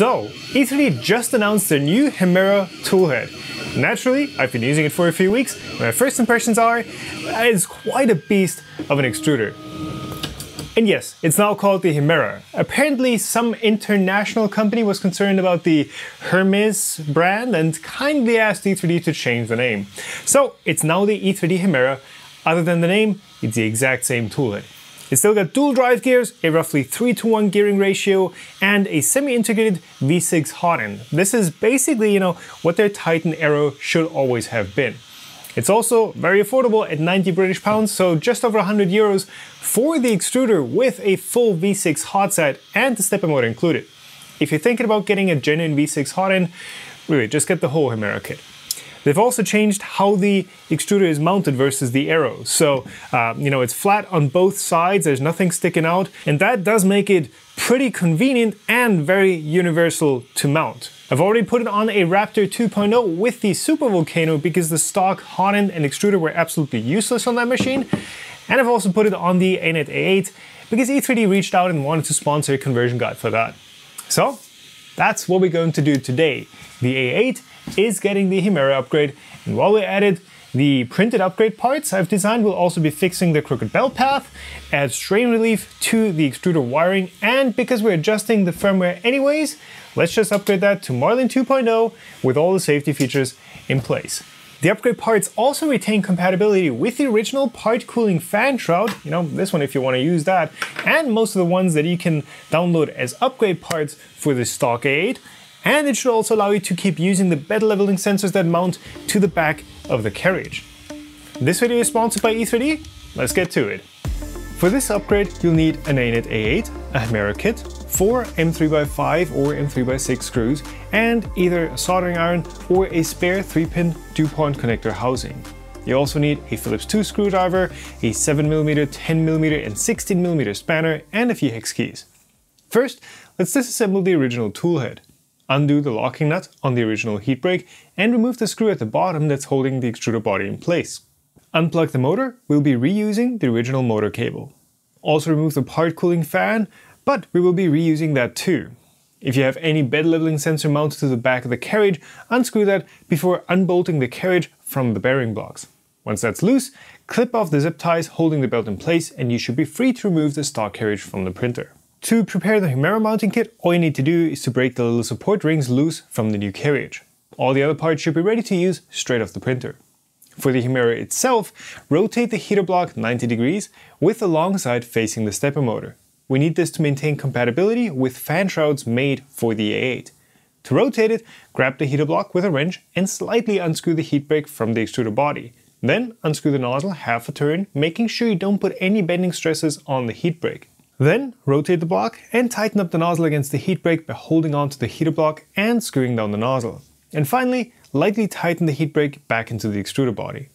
So, E3D just announced their new Hemera toolhead. Naturally, I've been using it for a few weeks. My first impressions are, it's quite a beast of an extruder. And yes, it's now called the Hemera. Apparently some international company was concerned about the Hermes brand and kindly asked E3D to change the name. So it's now the E3D Hemera. Other than the name, it's the exact same toolhead. It's still got dual drive gears, a roughly 3 to 1 gearing ratio, and a semi-integrated V6 hot end. This is basically, you know, what their Titan Aero should always have been. It's also very affordable at 90 British pounds, so just over 100 euros for the extruder with a full V6 hot set and the stepper motor included. If you're thinking about getting a genuine V6 hot end, really just get the whole Hemera kit. They've also changed how the extruder is mounted versus the Aero. So, uh, you know, it's flat on both sides, there's nothing sticking out, and that does make it pretty convenient and very universal to mount. I've already put it on a Raptor 2.0 with the Super Volcano because the stock hot end and extruder were absolutely useless on that machine. And I've also put it on the ANET A8 because E3D reached out and wanted to sponsor a conversion guide for that. So that's what we're going to do today. The A8 is getting the Hemera upgrade. And while we're at it, the printed upgrade parts I've designed will also be fixing the crooked belt path, add strain relief to the extruder wiring, and because we're adjusting the firmware anyways, let's just upgrade that to Marlin 2.0 with all the safety features in place. The upgrade parts also retain compatibility with the original part cooling fan shroud, you know, this one if you want to use that, and most of the ones that you can download as upgrade parts for the stock A8, and it should also allow you to keep using the bed leveling sensors that mount to the back of the carriage. This video is sponsored by E3D, let's get to it. For this upgrade, you'll need an ANET A8, a Hemera kit, four M3x5 or M3x6 screws, and either a soldering iron or a spare 3-pin DuPont connector housing. You also need a Phillips 2 screwdriver, a 7mm, 10mm and 16mm spanner, and a few hex keys. First, let's disassemble the original toolhead undo the locking nut on the original heat break, and remove the screw at the bottom that's holding the extruder body in place. Unplug the motor, we'll be reusing the original motor cable. Also remove the part cooling fan, but we will be reusing that too. If you have any bed leveling sensor mounted to the back of the carriage, unscrew that before unbolting the carriage from the bearing blocks. Once that's loose, clip off the zip ties holding the belt in place and you should be free to remove the stock carriage from the printer. To prepare the Hemera mounting kit, all you need to do is to break the little support rings loose from the new carriage. All the other parts should be ready to use straight off the printer. For the Hemera itself, rotate the heater block 90 degrees with the long side facing the stepper motor. We need this to maintain compatibility with fan shrouds made for the A8. To rotate it, grab the heater block with a wrench and slightly unscrew the heat break from the extruder body. Then unscrew the nozzle half a turn, making sure you don't put any bending stresses on the heat break. Then rotate the block and tighten up the nozzle against the heat break by holding onto the heater block and screwing down the nozzle. And finally, lightly tighten the heat break back into the extruder body.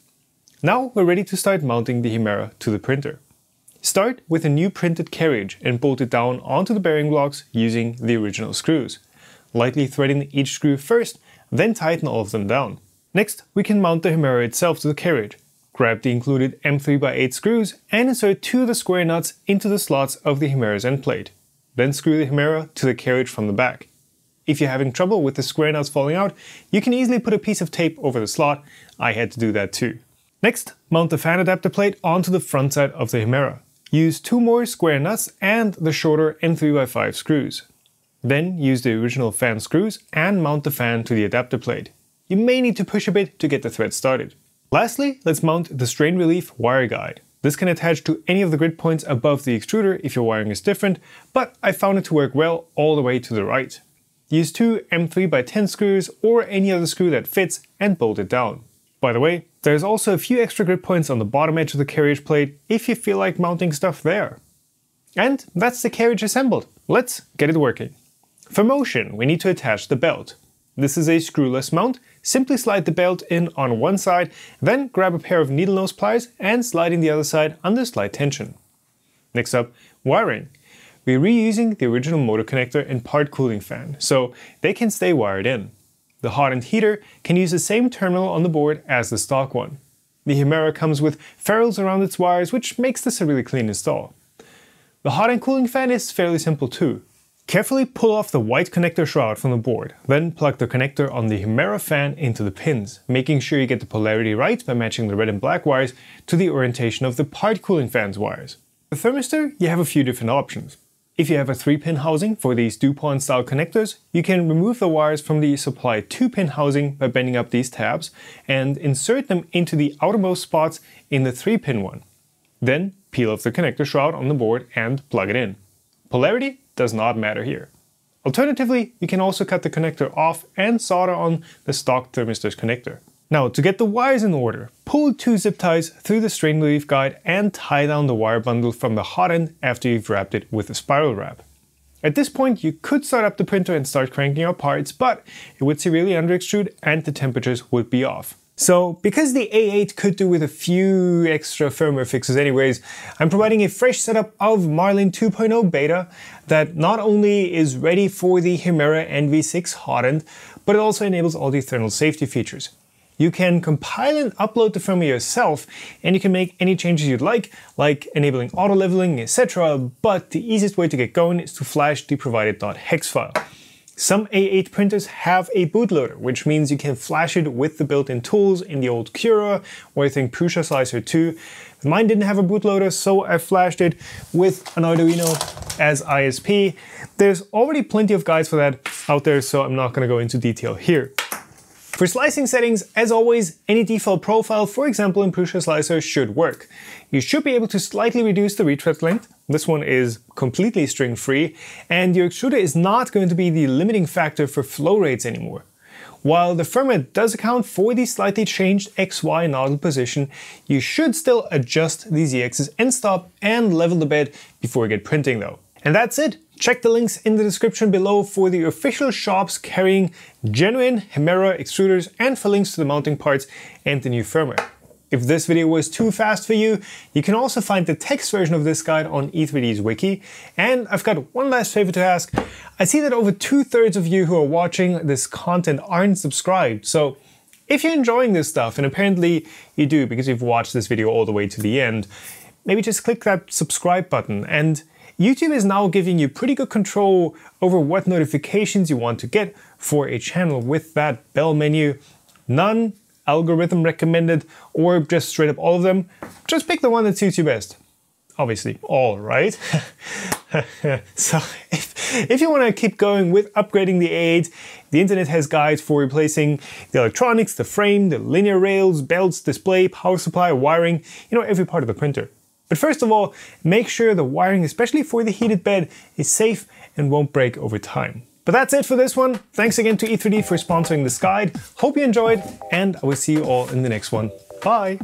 Now we're ready to start mounting the Hemera to the printer. Start with a new printed carriage and bolt it down onto the bearing blocks using the original screws. Lightly threading each screw first, then tighten all of them down. Next, we can mount the Hemera itself to the carriage. Grab the included M3x8 screws and insert two of the square nuts into the slots of the Hemera's end plate. Then screw the Hemera to the carriage from the back. If you're having trouble with the square nuts falling out, you can easily put a piece of tape over the slot. I had to do that too. Next, mount the fan adapter plate onto the front side of the Hemera. Use two more square nuts and the shorter M3x5 screws. Then use the original fan screws and mount the fan to the adapter plate. You may need to push a bit to get the thread started. Lastly, let's mount the strain relief wire guide. This can attach to any of the grid points above the extruder if your wiring is different, but I found it to work well all the way to the right. Use two M3x10 screws or any other screw that fits and bolt it down. By the way, there's also a few extra grip points on the bottom edge of the carriage plate if you feel like mounting stuff there. And that's the carriage assembled. Let's get it working. For motion, we need to attach the belt. This is a screwless mount. Simply slide the belt in on one side, then grab a pair of needle nose pliers and slide in the other side under slight tension. Next up, wiring. We're reusing the original motor connector and part cooling fan, so they can stay wired in. The hot end heater can use the same terminal on the board as the stock one. The Hemera comes with ferrules around its wires, which makes this a really clean install. The hot end cooling fan is fairly simple too. Carefully pull off the white connector shroud from the board, then plug the connector on the Hemera fan into the pins, making sure you get the polarity right by matching the red and black wires to the orientation of the part cooling fan's wires. The thermistor, you have a few different options. If you have a 3-pin housing for these DuPont style connectors, you can remove the wires from the supply 2-pin housing by bending up these tabs and insert them into the outermost spots in the 3-pin one. Then peel off the connector shroud on the board and plug it in. Polarity does not matter here. Alternatively, you can also cut the connector off and solder on the stock thermistor's connector. Now, to get the wires in order, pull two zip ties through the strain relief guide and tie down the wire bundle from the hot end after you've wrapped it with a spiral wrap. At this point, you could start up the printer and start cranking out parts, but it would severely under extrude and the temperatures would be off. So because the A8 could do with a few extra firmware fixes anyways, I'm providing a fresh setup of Marlin 2.0 beta that not only is ready for the Hemera NV6 hot end, but it also enables all the thermal safety features. You can compile and upload the firmware yourself, and you can make any changes you'd like, like enabling auto leveling, etc. But the easiest way to get going is to flash the provided .hex file. Some A8 printers have a bootloader, which means you can flash it with the built-in tools in the old Cura or I think Prusa Slicer 2. Mine didn't have a bootloader, so I flashed it with an Arduino as ISP. There's already plenty of guides for that out there, so I'm not going to go into detail here. For slicing settings, as always, any default profile, for example in Prusa Slicer, should work. You should be able to slightly reduce the retract length, this one is completely string free, and your extruder is not going to be the limiting factor for flow rates anymore. While the firmware does account for the slightly changed XY nozzle position, you should still adjust the Z-axis end stop and level the bed before you get printing though. And that's it. Check the links in the description below for the official shops carrying genuine Hemera extruders and for links to the mounting parts and the new firmware. If this video was too fast for you, you can also find the text version of this guide on E3D's wiki. And I've got one last favor to ask. I see that over two thirds of you who are watching this content aren't subscribed. So if you're enjoying this stuff, and apparently you do because you've watched this video all the way to the end, maybe just click that subscribe button and YouTube is now giving you pretty good control over what notifications you want to get for a channel with that bell menu. None, algorithm recommended, or just straight up all of them. Just pick the one that suits you best. Obviously, all, right? so, if, if you want to keep going with upgrading the A8, the internet has guides for replacing the electronics, the frame, the linear rails, belts, display, power supply, wiring, you know, every part of the printer. But first of all, make sure the wiring, especially for the heated bed, is safe and won't break over time. But that's it for this one. Thanks again to E3D for sponsoring this guide. Hope you enjoyed, and I will see you all in the next one. Bye!